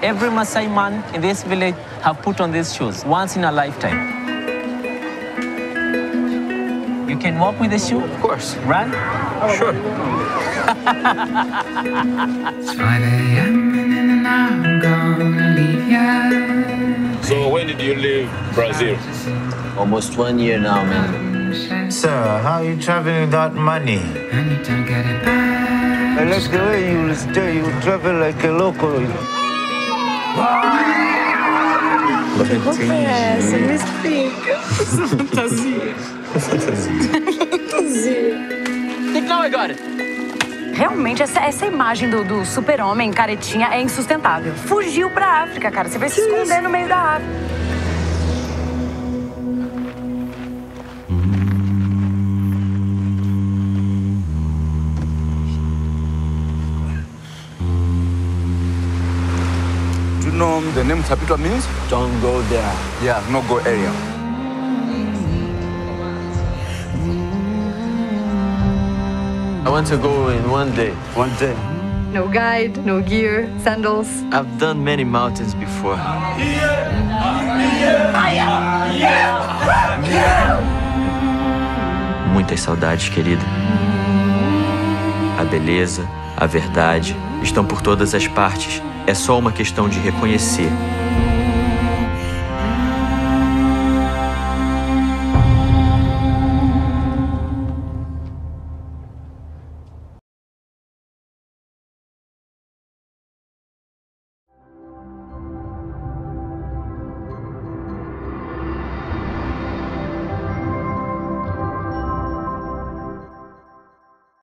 Every Maasai man in this village have put on these shoes once in a lifetime. You can walk with the shoe? Of course. Run? Sure. It's 5 a.m. and I'm gonna leave ya. So when did you leave Brazil? Almost one year now, man. Sir, how are you traveling without money? I need to get it back. I like the way you stay, you travel like a local. Essa, me explica. Essa fantasia. fantasia. Now I got it. Realmente, essa, essa imagem do, do super-homem caretinha é insustentável. Fugiu pra África, cara. Você vai se esconder no meio da África. Know the name Tapitwa means? Don't go there. Yeah, no go area. I want to go in one day. One day. No guide, no gear, sandals. I've done many mountains before. Muitas saudades, querida. A beleza, a verdade estão por todas as partes. É só uma questão de reconhecer